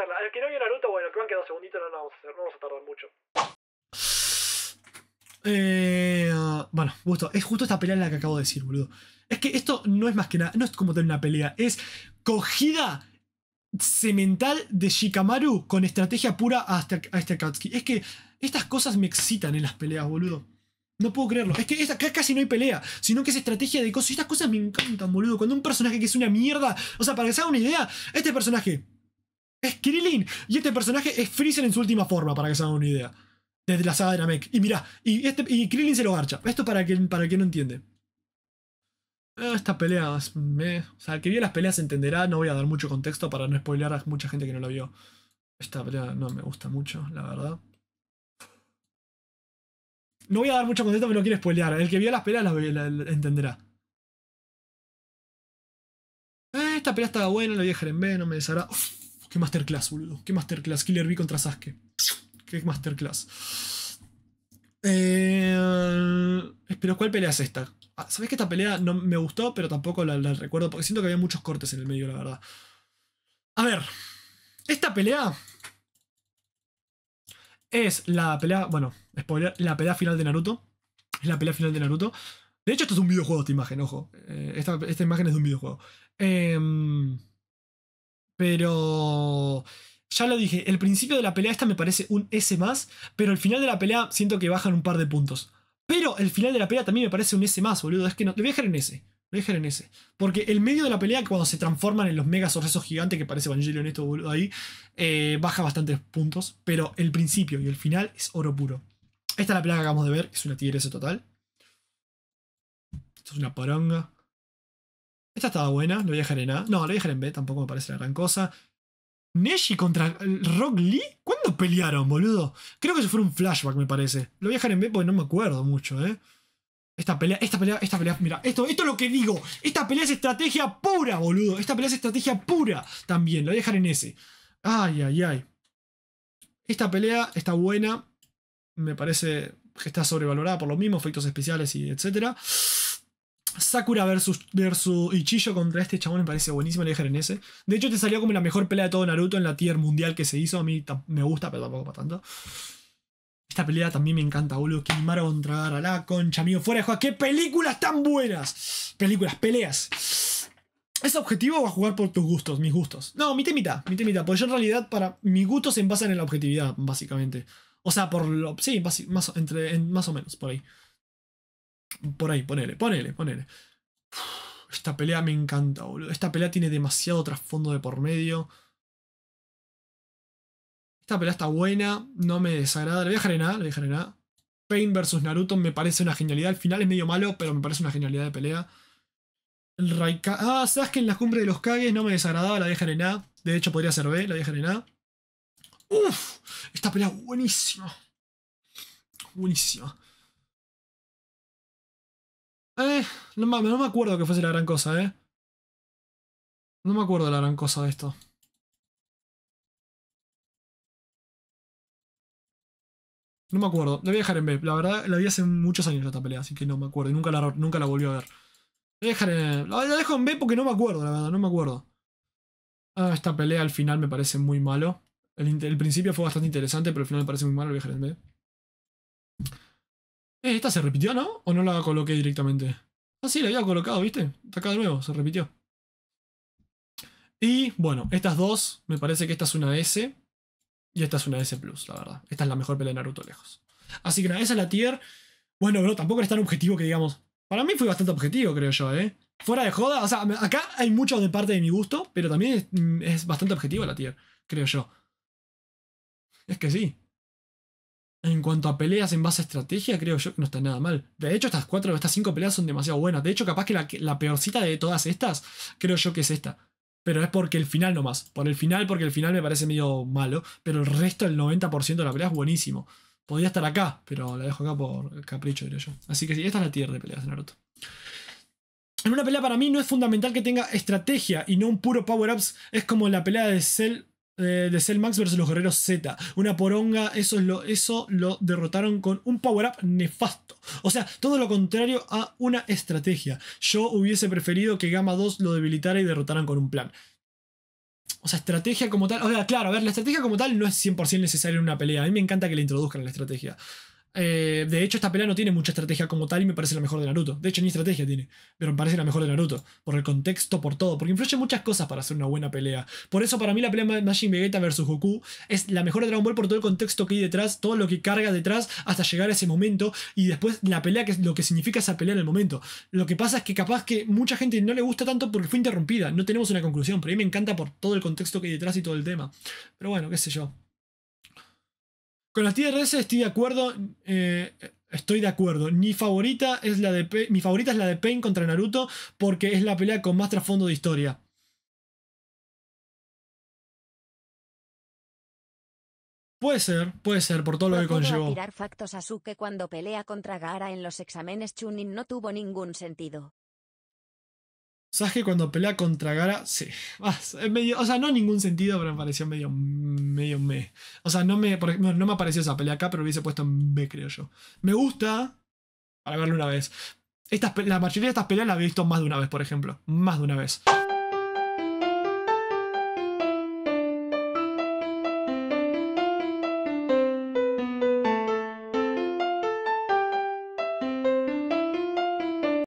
hacerla. El que no vio Naruto, bueno, que van quedando segunditos, no, vamos a hacer, no vamos a tardar mucho. Eh, bueno, justo, es justo esta pelea la que acabo de decir, boludo. Es que esto no es más que nada, no es como tener una pelea, es cogida cemental de Shikamaru con estrategia pura hasta, a este Akatsuki. Es que estas cosas me excitan en las peleas, boludo. No puedo creerlo. Es que acá casi no hay pelea, sino que es estrategia de cosas. Y estas cosas me encantan, boludo. Cuando un personaje que es una mierda. O sea, para que se haga una idea, este personaje es Krillin y este personaje es Freezer en su última forma, para que se hagan una idea. Desde la saga de Namek. Y mira, y, este, y Krillin se lo garcha. Esto para quien, para no entiende. Ah, esta pelea, me, o sea, el que vio las peleas entenderá, no voy a dar mucho contexto para no spoilear a mucha gente que no la vio. Esta pelea no me gusta mucho, la verdad. No voy a dar mucho contexto, pero no quiero spoilear. El que vio las peleas la, entenderá. Eh, esta pelea estaba buena, la vi a B, no me desagrada. Qué masterclass, boludo. Qué masterclass. Killer B contra Sasuke. Qué masterclass. Eh, pero ¿cuál pelea es esta? Ah, ¿Sabes que esta pelea no me gustó, pero tampoco la, recuerdo? Porque siento que había muchos cortes en el medio, la verdad. A ver, esta pelea es la pelea, bueno, spoiler, la pelea final de Naruto. Es la pelea final de Naruto. De hecho, esto es un videojuego, esta imagen, ojo. Eh, esta, esta, imagen es de un videojuego. Em, pero... Ya lo dije, el principio de la pelea esta me parece un S más, pero el final de la pelea siento que bajan un par de puntos. Pero el final de la pelea también me parece un S más, boludo. Es que no. Lo voy a dejar en S. Lo voy a dejar en S. Porque el medio de la pelea, cuando se transforman en los megas esos gigantes que parece Evangelion esto, boludo, ahí, eh, baja bastantes puntos. Pero el principio y el final es oro puro. Esta es la pelea que acabamos de ver, es una tigresa total. Esto es una poronga. Esta estaba buena, lo voy a dejar en A. No, lo voy a dejar en B, tampoco me parece la gran cosa. Neshi contra Rock Lee. ¿Cuándo pelearon, boludo? Creo que eso fue un flashback, me parece. Lo voy a dejar en B porque no me acuerdo mucho, ¿eh? Esta pelea, esta pelea, esta pelea, mira, esto, esto es lo que digo. Esta pelea es estrategia pura, boludo. Esta pelea es estrategia pura también. Lo voy a dejar en ese. Ay, ay, ay. Esta pelea está buena. Me parece que está sobrevalorada por lo mismo, efectos especiales y etcétera. Sakura versus, versus contra este chabón me parece buenísimo, le dejar en ese. De hecho, te salió como la mejor pelea de todo Naruto en la tier mundial que se hizo. A mí me gusta, pero tampoco para tanto. Esta pelea también me encanta, boludo. Kimaro contra la concha, amigo. Fuera de juego. ¡Qué películas tan buenas! Películas, peleas. ¿Es objetivo o a jugar por tus gustos, mis gustos? No, mi temita, mi temita. Porque yo en realidad, para mis gustos se basan en la objetividad, básicamente. O sea, por lo. Sí, entre, más o menos, por ahí. Por ahí, ponele, ponele, ponele. Esta pelea me encanta, boludo. Esta pelea tiene demasiado trasfondo de por medio. Esta pelea está buena, no me desagrada. Le voy a dejar en A, le voy a dejar en. Pain vs Naruto me parece una genialidad. El final es medio malo, pero me parece una genialidad de pelea. El Raika. Ah, sabes que en la cumbre de los Kages no me desagradaba, la voy a. De hecho, podría ser B, la voy a dejar esta pelea buenísima. Buenísima. Eh, no, no me acuerdo que fuese la gran cosa, eh. No me acuerdo la gran cosa de esto. No me acuerdo. La voy a dejar en B. La verdad, la vi hace muchos años esta pelea, así que no me acuerdo. Y nunca la, nunca la volví a ver. La dejar en La, dejo en B porque no me acuerdo, la verdad. No me acuerdo. Ah, esta pelea al final me parece muy malo. El, el, principio fue bastante interesante, pero al final me parece muy malo. La voy a dejar en B. Eh, esta se repitió, ¿no? ¿O no la coloqué directamente? Ah, sí, la había colocado, ¿viste? Está acá de nuevo, se repitió. Y bueno, estas dos, me parece que esta es una S. Y esta es una S+, la verdad. Esta es la mejor pelea de Naruto lejos. Así que nada, esa es la tier. Bueno, bro, tampoco es tan objetivo que digamos. Para mí fue bastante objetivo, creo yo, ¿eh? Fuera de joda, o sea, acá hay mucho de parte de mi gusto, pero también es, es bastante objetivo la tier, creo yo. Es que sí. En cuanto a peleas en base a estrategia, creo yo que no está nada mal. De hecho, estas cuatro, estas cinco peleas son demasiado buenas. De hecho, capaz que la, peorcita de todas estas, creo yo que es esta. Pero es porque el final nomás. Por el final, porque el final me parece medio malo. Pero el resto, el 90% de la pelea es buenísimo. Podría estar acá, pero la dejo acá por capricho, diría yo. Así que sí, esta es la tierra de peleas de Naruto. En una pelea para mí no es fundamental que tenga estrategia y no un puro power-ups. Es como la pelea de Cell eh, de Cell Max versus los guerreros Z. Una poronga, eso, es lo, eso lo derrotaron con un power-up nefasto. O sea, todo lo contrario a una estrategia. Yo hubiese preferido que Gamma 2 lo debilitara y derrotaran con un plan. O sea, estrategia como tal. O sea, claro, a ver, la estrategia como tal no es 100% necesaria en una pelea. A mí me encanta que le introduzcan la estrategia. Eh, de hecho, esta pelea no tiene mucha estrategia como tal y me parece la mejor de Naruto. De hecho, ni estrategia tiene, pero me parece la mejor de Naruto. Por el contexto, por todo. Porque influye muchas cosas para hacer una buena pelea. Por eso, para mí, la pelea Majin Vegeta vs Goku es la mejor de Dragon Ball por todo el contexto que hay detrás, todo lo que carga detrás hasta llegar a ese momento. Y después la pelea, que es lo que significa esa pelea en el momento. Lo que pasa es que capaz que mucha gente no le gusta tanto porque fue interrumpida. No tenemos una conclusión, pero a mí me encanta por todo el contexto que hay detrás y todo el tema. Pero bueno, qué sé yo. Con las TRS estoy de acuerdo. Eh, estoy de acuerdo. Mi favorita es la de mi favorita es la de Pain contra Naruto porque es la pelea con más trasfondo de historia. Puede ser, puede ser, por todo lo que conllevó. tirar factos Sasuke cuando pelea contra Gaara en los exámenes Chunin no tuvo ningún sentido. Sasuke cuando pelea contra Gara, sí. Ah, medio, o sea, no ningún sentido, pero me pareció medio, medio me. O sea, no me, no me apareció esa pelea acá, pero hubiese puesto en B, creo yo. Me gusta para verlo una vez. Estas, la mayoría de estas peleas las he visto más de una vez, por ejemplo. Más de una vez.